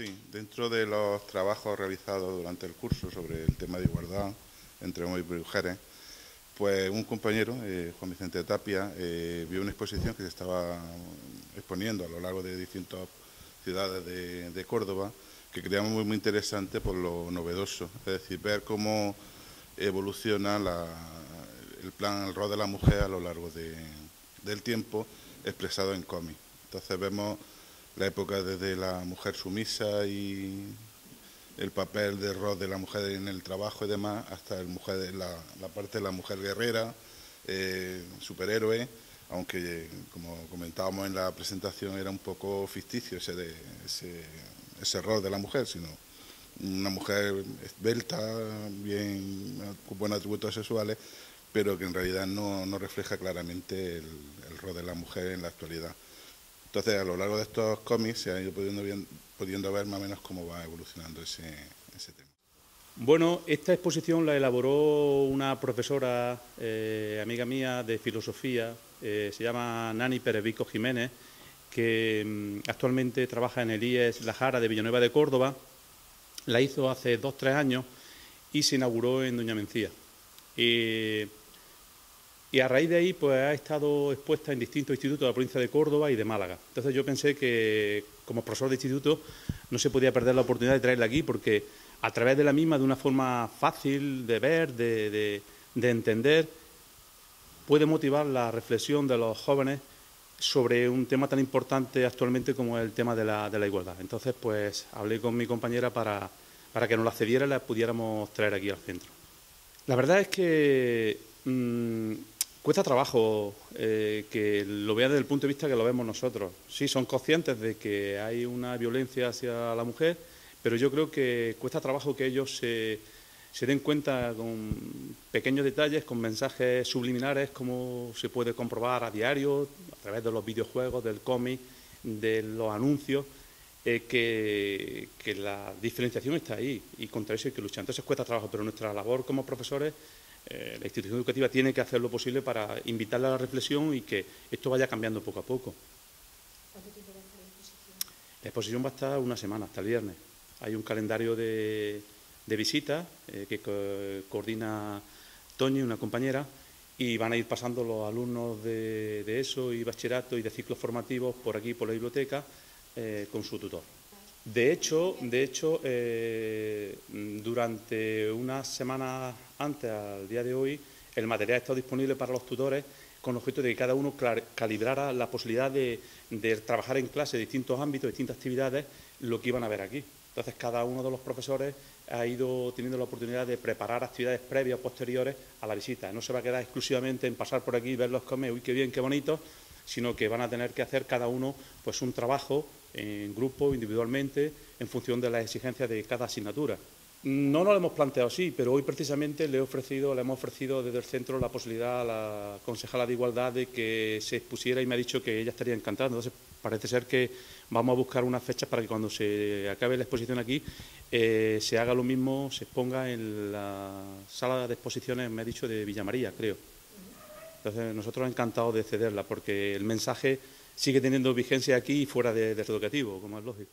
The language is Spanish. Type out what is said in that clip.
Sí, dentro de los trabajos realizados durante el curso sobre el tema de igualdad entre hombres y mujeres, pues un compañero, eh, Juan Vicente Tapia, eh, vio una exposición que se estaba exponiendo a lo largo de distintas ciudades de, Córdoba, que creíamos muy, muy interesante por lo novedoso, es decir, ver cómo evoluciona el plan, el rol de la mujer a lo largo del tiempo expresado en cómic. Entonces vemos la época desde la mujer sumisa y el papel de rol de la mujer en el trabajo y demás, hasta el mujer, la, la parte de la mujer guerrera, eh, superhéroe, aunque como comentábamos en la presentación era un poco ficticio ese, de, ese, ese rol de la mujer, sino una mujer esbelta, bien, con buenos atributos sexuales, pero que en realidad no, no refleja claramente el, el, rol de la mujer en la actualidad. Entonces, a lo largo de estos cómics se ha ido pudiendo, bien, pudiendo ver más o menos cómo va evolucionando ese, ese tema. Bueno, esta exposición la elaboró una profesora, eh, amiga mía de filosofía, eh, se llama Nani Perevico Jiménez, que mm, actualmente trabaja en el IES La Jara de Villanueva de Córdoba. La hizo hace dos, tres años y se inauguró en Doña Mencía. Y, y, a raíz de ahí pues ha estado expuesta en distintos institutos de la provincia de Córdoba y de Málaga. Entonces yo pensé que como profesor de instituto no se podía perder la oportunidad de traerla aquí porque a través de la misma, de una forma fácil de ver, de, entender, puede motivar la reflexión de los jóvenes sobre un tema tan importante actualmente como el tema de la, igualdad. Entonces, pues hablé con mi compañera para, que nos la cediera y la pudiéramos traer aquí al centro. La verdad es que mm, cuesta trabajo eh, que lo vean desde el punto de vista que lo vemos nosotros. Sí, son conscientes de que hay una violencia hacia la mujer, pero yo creo que cuesta trabajo que ellos se, den cuenta con pequeños detalles, con mensajes subliminares, como se puede comprobar a diario, a través de los videojuegos, del cómic, de los anuncios, eh, que, la diferenciación está ahí y contra eso hay que luchar. Entonces cuesta trabajo, pero nuestra labor como profesores, eh, la institución educativa tiene que hacer lo posible para invitarla a la reflexión y que esto vaya cambiando poco a poco. ¿Cuánto tiempo va a estar la exposición? La exposición va a estar una semana, hasta el viernes. Hay un calendario de, visitas eh, que coordina Toñi, una compañera, y van a ir pasando los alumnos de, ESO y bachillerato y de ciclos formativos por aquí, por la biblioteca, eh, con su tutor. De hecho, de hecho eh, durante unas semanas antes al día de hoy, el material ha estado disponible para los tutores con objeto de que cada uno calibrara la posibilidad de, de trabajar en clase distintos ámbitos, distintas actividades, lo que iban a ver aquí. Entonces, cada uno de los profesores ha ido teniendo la oportunidad de preparar actividades previas o posteriores a la visita. No se va a quedar exclusivamente en pasar por aquí y verlos comer, uy, qué bien, qué bonito, sino que van a tener que hacer cada uno pues un trabajo en grupo, individualmente, en función de las exigencias de cada asignatura. No nos lo hemos planteado así, pero hoy precisamente le, he ofrecido, le hemos ofrecido desde el centro la posibilidad a la concejala de Igualdad de que se expusiera y me ha dicho que ella estaría encantada. Entonces, parece ser que vamos a buscar unas fechas para que cuando se acabe la exposición aquí eh, se haga lo mismo, se exponga en la sala de exposiciones, me ha dicho, de Villamaría, creo. Entonces, nosotros encantados de cederla porque el mensaje sigue teniendo vigencia aquí y fuera de, de educativo, como es lógico.